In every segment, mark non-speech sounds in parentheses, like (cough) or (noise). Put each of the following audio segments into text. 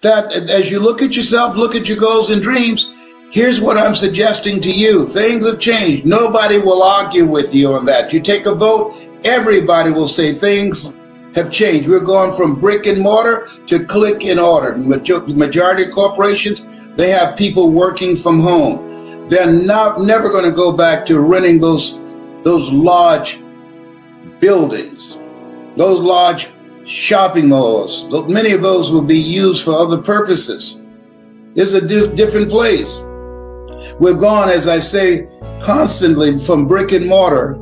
that as you look at yourself, look at your goals and dreams, here's what I'm suggesting to you. Things have changed. Nobody will argue with you on that. You take a vote, everybody will say things have changed. We're going from brick and mortar to click and order. Majority of corporations, they have people working from home. They're not never going to go back to renting those those large buildings, those large shopping malls. Many of those will be used for other purposes. It's a di different place. We've gone, as I say, constantly from brick and mortar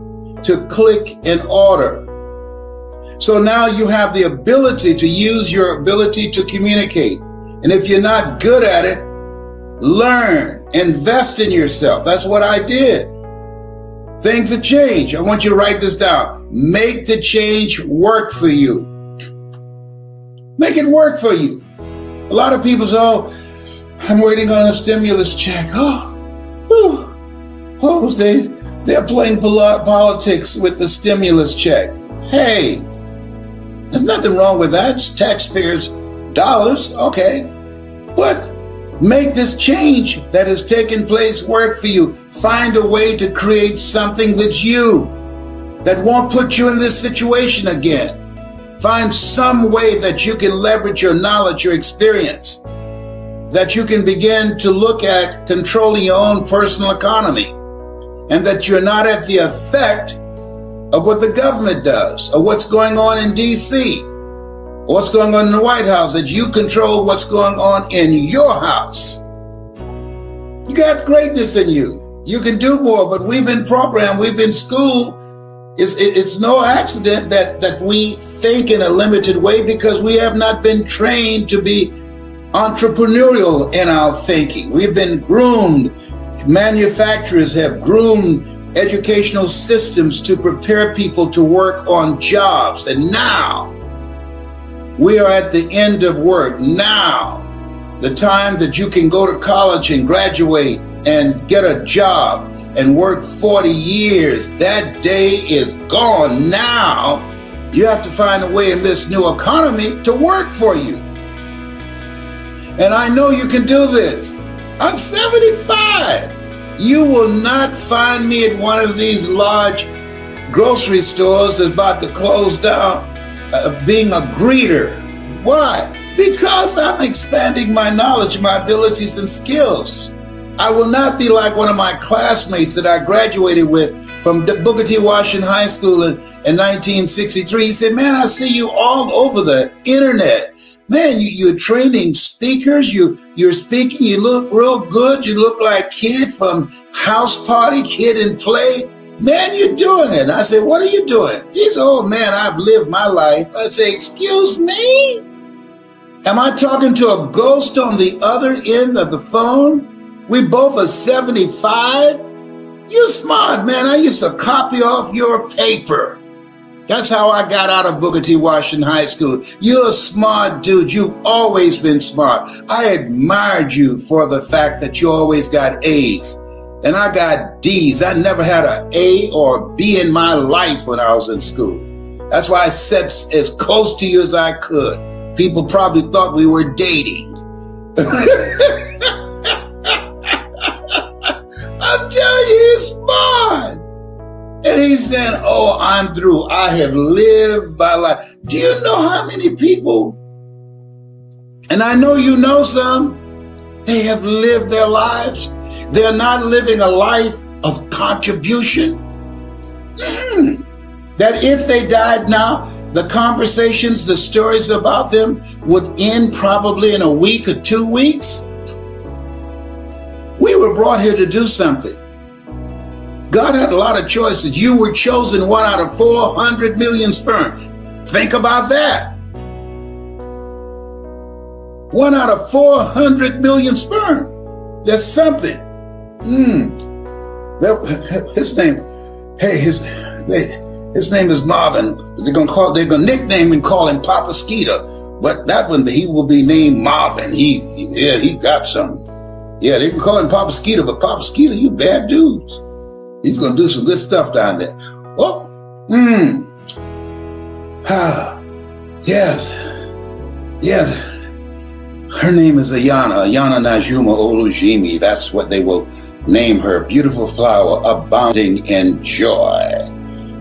to click and order. So now you have the ability to use your ability to communicate. And if you're not good at it, learn, invest in yourself. That's what I did. Things have changed. I want you to write this down. Make the change work for you. Make it work for you. A lot of people say, oh, I'm waiting on a stimulus check. Oh, whew. oh, they, they're playing politics with the stimulus check. Hey, there's nothing wrong with that. It's taxpayers' dollars, okay. But make this change that has taken place work for you. Find a way to create something that's you, that won't put you in this situation again. Find some way that you can leverage your knowledge, your experience, that you can begin to look at controlling your own personal economy, and that you're not at the effect of what the government does or what's going on in DC or what's going on in the White House, that you control what's going on in your house. You got greatness in you. You can do more, but we've been programmed, we've been schooled. It's, it's no accident that, that we think in a limited way because we have not been trained to be entrepreneurial in our thinking. We've been groomed. Manufacturers have groomed educational systems to prepare people to work on jobs. And now we are at the end of work. Now, the time that you can go to college and graduate and get a job and work 40 years, that day is gone. Now, you have to find a way in this new economy to work for you. And I know you can do this. I'm 75. You will not find me at one of these large grocery stores that's about to close down uh, being a greeter. Why? Because I'm expanding my knowledge, my abilities, and skills. I will not be like one of my classmates that I graduated with from Booker T. Washington High School in, in 1963. He said, Man, I see you all over the internet man, you, you're training speakers. You you're speaking. You look real good. You look like kid from house party, Kid 'n Play. Man, you're doing it. I said, what are you doing? He said, oh man, I've lived my life. I say, excuse me? Am I talking to a ghost on the other end of the phone? We both are 75. You're smart, man. I used to copy off your paper. That's how I got out of Booker T. Washington High School. You're a smart dude. You've always been smart. I admired you for the fact that you always got A's. And I got D's. I never had an A or B in my life when I was in school. That's why I sat as close to you as I could. People probably thought we were dating. (laughs) He said, Oh, I'm through. I have lived my life. Do you know how many people, and I know you know some, they have lived their lives. They're not living a life of contribution. Mm. That if they died now, the conversations, the stories about them would end probably in a week or two weeks. We were brought here to do something. God had a lot of choices. You were chosen one out of 400 million sperm. Think about that. One out of 400 million sperm. There's something. Hmm. His name, hey, his, they, his name is Marvin. They're gonna call, they're gonna nickname and call him Papa Skeeter. But that one, he will be named Marvin. He yeah, he got something. Yeah, they can call him Papa Skeeter, but Papa Skeeter, you bad dudes. He's going to do some good stuff down there. Oh, hmm. Ah, yes. Yes. her name is Ayana, Ayana Najuma Olujimi. That's what they will name her. Beautiful flower, abounding in joy.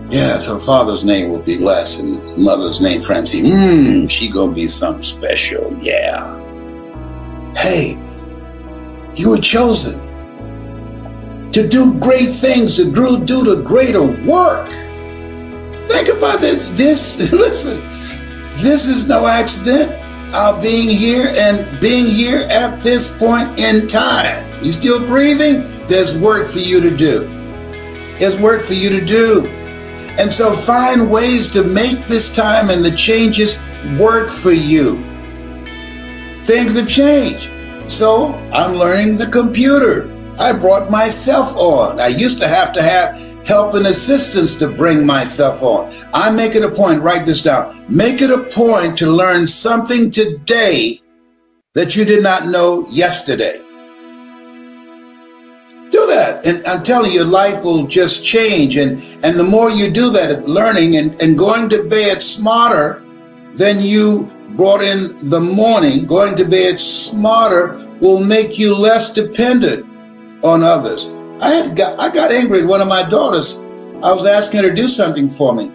Yes, her father's name will be Les and mother's name Francie. Mmm, she gonna be something special. Yeah. Hey, you were chosen to do great things, to do, the greater work. Think about this. This, (laughs) listen, this is no accident. Our being here and being here at this point in time. You still breathing? There's work for you to do. There's work for you to do. And so find ways to make this time and the changes work for you. Things have changed. So I'm learning the computer. I brought myself on. I used to have to have help and assistance to bring myself on. I make it a point, write this down. Make it a point to learn something today that you did not know yesterday. Do that. And I'm telling you, life will just change. And, and the more you do that, learning and, and going to bed smarter than you brought in the morning, going to bed smarter will make you less dependent on others. I had got, I got angry at one of my daughters. I was asking her to do something for me,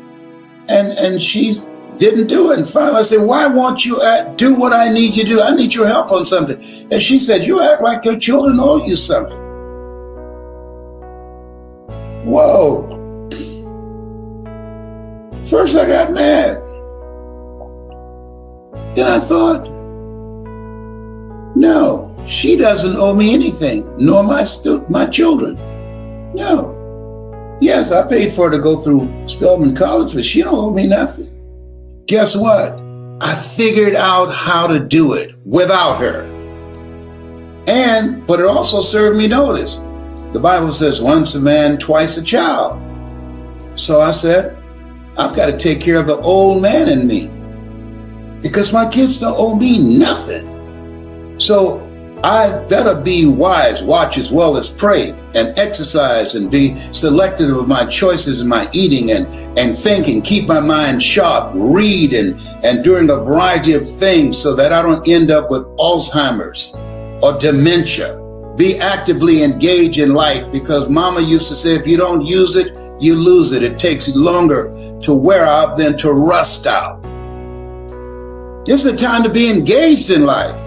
and and she didn't do it. And finally, I said, "Why won't you uh, do what I need you to do? I need your help on something." And she said, "You act like your children owe you something." Whoa! First, I got mad. Then I thought, no, she doesn't owe me anything, nor my stu- my children. No. Yes, I paid for her to go through Spelman College, but she don't owe me nothing. Guess what? I figured out how to do it without her. And, but it also served me notice. The Bible says once a man, twice a child. So I said, I've got to take care of the old man in me because my kids don't owe me nothing. So I better be wise, watch as well as pray, and exercise and be selective of my choices in my eating and, and think and keep my mind sharp, read and, and doing a variety of things so that I don't end up with Alzheimer's or dementia. Be actively engaged in life because mama used to say, if you don't use it, you lose it. It takes longer to wear out than to rust out. It's a time to be engaged in life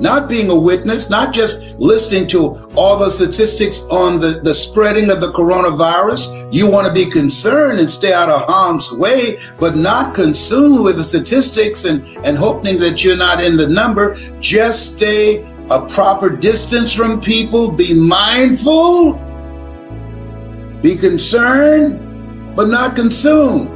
not being a witness, not just listening to all the statistics on the, the spreading of the coronavirus. You want to be concerned and stay out of harm's way, but not consumed with the statistics and, and hoping that you're not in the number. Just stay a proper distance from people. Be mindful. Be concerned, but not consumed.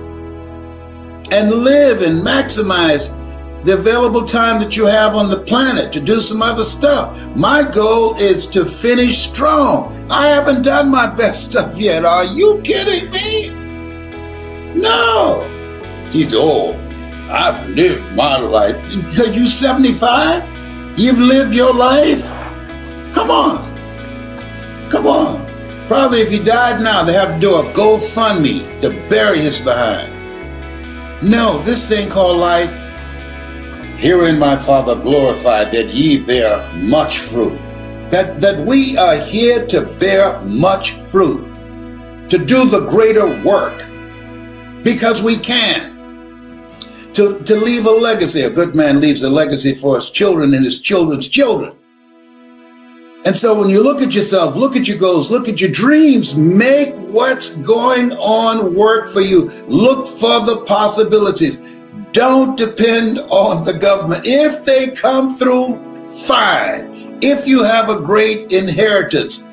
And live and maximize the available time that you have on the planet to do some other stuff. My goal is to finish strong. I haven't done my best stuff yet. Are you kidding me? No. He's old. I've lived my life. Because you 75? You've lived your life? Come on. Come on. Probably if he died now, they have to do a GoFundMe to bury his behind. No, this thing called life Herein my Father glorified that ye bear much fruit. That, that we are here to bear much fruit, to do the greater work, because we can. To, to leave a legacy. A good man leaves a legacy for his children and his children's children. And so when you look at yourself, look at your goals, look at your dreams, make what's going on work for you. Look for the possibilities. Don't depend on the government. If they come through, fine. If you have a great inheritance,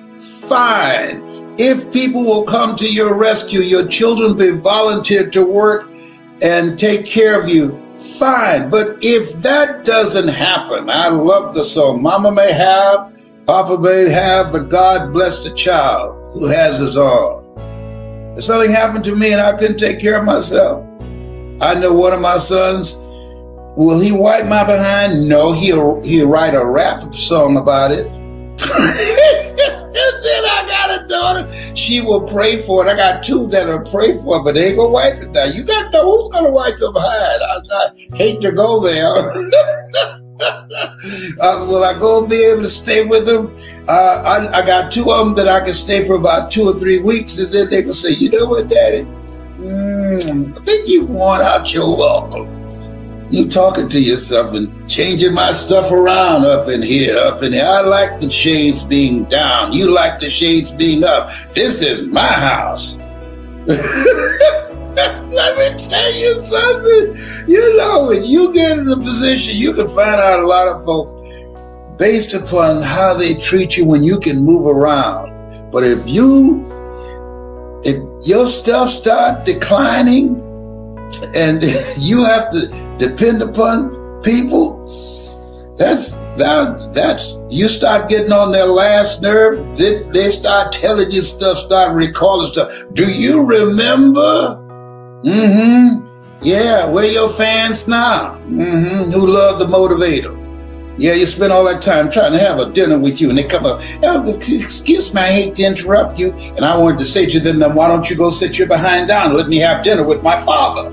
fine. If people will come to your rescue, your children be volunteered to work and take care of you, fine. But if that doesn't happen, I love the song. Mama may have, Papa may have, but God bless the child who has his all. If something happened to me and I couldn't take care of myself, I know one of my sons. Will he wipe my behind? No, he'll he'll write a rap song about it. (laughs) then I got a daughter. She will pray for it. I got two that'll pray for it, but they ain't gonna wipe it down. You got to know who's gonna wipe your behind. I, I hate to go there. (laughs) uh, will I go be able to stay with them? Uh, I, I, got two of them that I can stay for about two or three weeks, and then they can say, you know what, Daddy? Mm, I think you want out your welcome. You talking to yourself and changing my stuff around up in here, up in here. I like the shades being down. You like the shades being up. This is my house. (laughs) Let me tell you something. You know, when you get in a position, you can find out a lot of folks based upon how they treat you when you can move around. But if you, if your stuff start declining and (laughs) you have to depend upon people, that's that that's you start getting on their last nerve. They, they start telling you stuff, start recalling stuff. Do you remember? Mm-hmm. Yeah, where your fans now? Mm-hmm. Who love the motivator? Yeah, you spend all that time trying to have a dinner with you, and they come up, oh, excuse me, I hate to interrupt you. And I wanted to say to them, then why don't you go sit your behind down and let me have dinner with my father?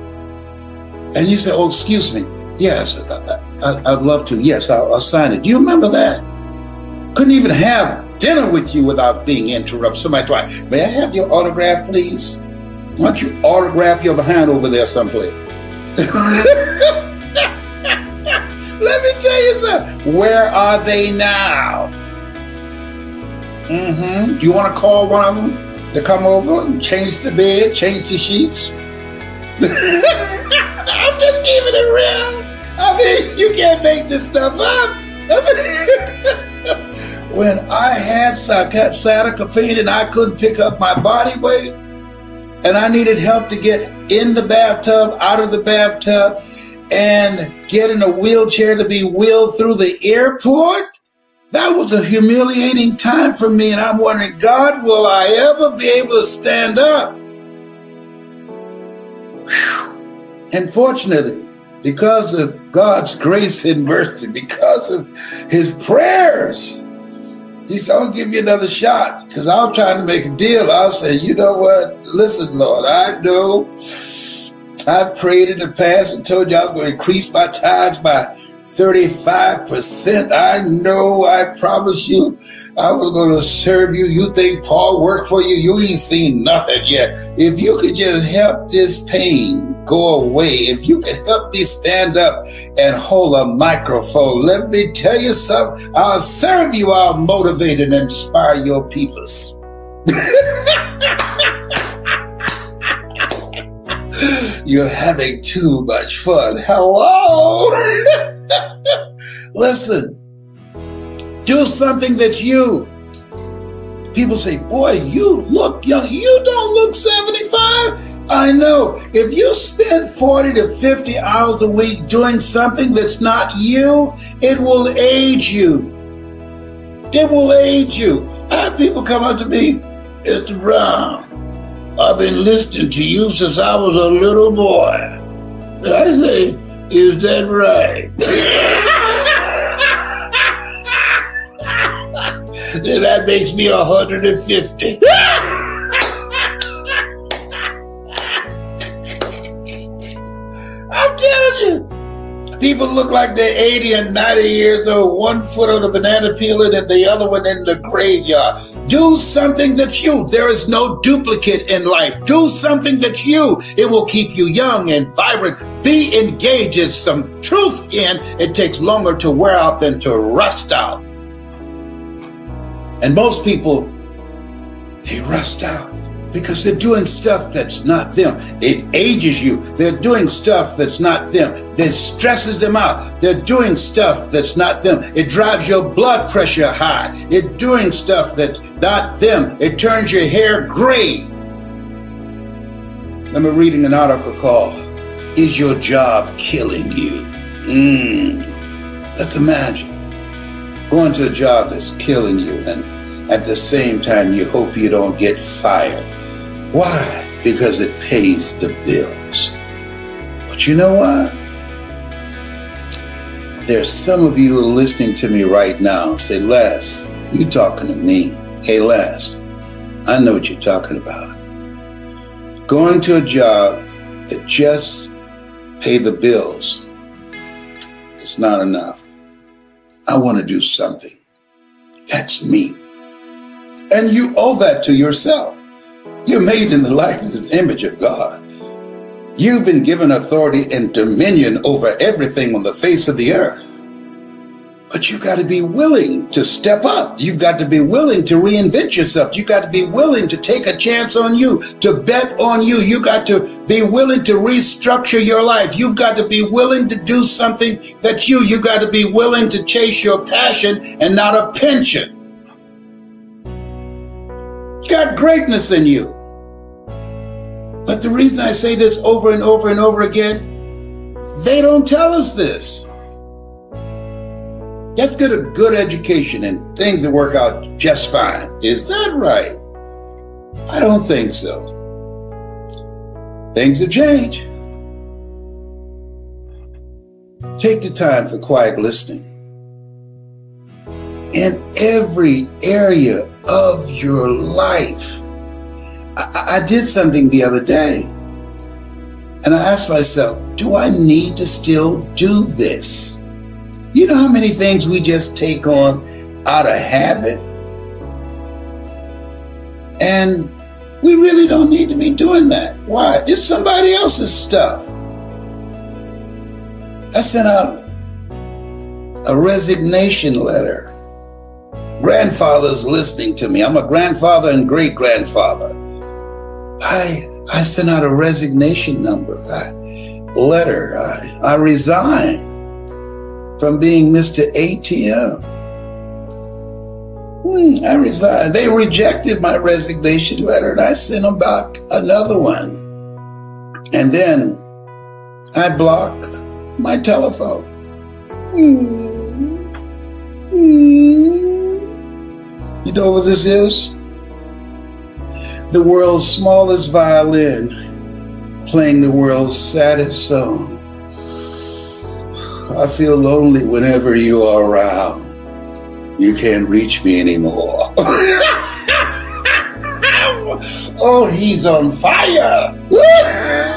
And you say, oh, excuse me. Yes, I, would love to. Yes, I'll, I'll sign it. Do you remember that? Couldn't even have dinner with you without being interrupted. Somebody try, may I have your autograph, please? Why don't you autograph your behind over there someplace? (laughs) Let me tell you something. Where are they now? Mm-hmm. You want to call one of them to come over and change the bed, change the sheets? (laughs) I'm just keeping it real. I mean, you can't make this stuff up. (laughs) when I had sciatica pain and I couldn't pick up my body weight, and I needed help to get in the bathtub, out of the bathtub, and get in a wheelchair to be wheeled through the airport. That was a humiliating time for me, and I'm wondering, God, will I ever be able to stand up? Whew. And fortunately, because of God's grace and mercy, because of his prayers, he said, I'll give you another shot because I'm trying to make a deal. I'll say, you know what? Listen, Lord, I know I've prayed in the past and told you I was going to increase my tithes by 35%. I know I promise you I was going to serve you. You think Paul worked for you? You ain't seen nothing yet. If you could just help this pain go away, if you could help me stand up and hold a microphone, let me tell you something. I'll serve you. I'll motivate and inspire your peoples. (laughs) You're having too much fun. Hello? (laughs) Listen, do something that's you. People say, Boy, you look young. You don't look 75. I know. If you spend 40 to 50 hours a week doing something that's not you, it will age you. It will age you. I have people come up to me, Mr. Brown, I've been listening to you since I was a little boy. And I say, is that right? (laughs) then that makes me 150. (laughs) People look like they're 80 and 90 years old, one foot on the banana peeler and the other one in the graveyard. Do something that's you. There is no duplicate in life. Do something that's you. It will keep you young and vibrant. Be engaged. It's some truth in. It takes longer to wear out than to rust out. And most people, they rust out because they're doing stuff that's not them. It ages you. They're doing stuff that's not them. That stresses them out. They're doing stuff that's not them. It drives your blood pressure high. It's doing stuff that's not them. It turns your hair gray. I'm reading an article called Is Your Job Killing You? Mm. Let's imagine going to a job that's killing you and at the same time you hope you don't get fired why? Because it pays the bills. But you know what? There's some of you listening to me right now say, Les, you talking to me. Hey, Les, I know what you're talking about. Going to a job that just pay the bills, it's not enough. I want to do something. That's me. And you owe that to yourself. You're made in the likeness and image of God. You've been given authority and dominion over everything on the face of the earth. But you've got to be willing to step up. You've got to be willing to reinvent yourself. You've got to be willing to take a chance on you, to bet on you. You've got to be willing to restructure your life. You've got to be willing to do something that you, you've got to be willing to chase your passion and not a pension. You got greatness in you. But the reason I say this over and over and over again, they don't tell us this. Let's get a good education and things will work out just fine. Is that right? I don't think so. Things have changed. Take the time for quiet listening. In every area of your life. I, did something the other day and I asked myself, do I need to still do this? You know how many things we just take on out of habit? And we really don't need to be doing that. Why? It's somebody else's stuff. I sent out a resignation letter. Grandfather's listening to me. I'm a grandfather and great grandfather. I I sent out a resignation number, I, letter. I, I resigned from being Mr. ATM. Hmm, I resigned. They rejected my resignation letter and I sent them back another one. And then I blocked my telephone. Hmm. Hmm. You know what this is? The world's smallest violin playing the world's saddest song. I feel lonely whenever you are around. You can't reach me anymore. (laughs) oh, he's on fire. (laughs)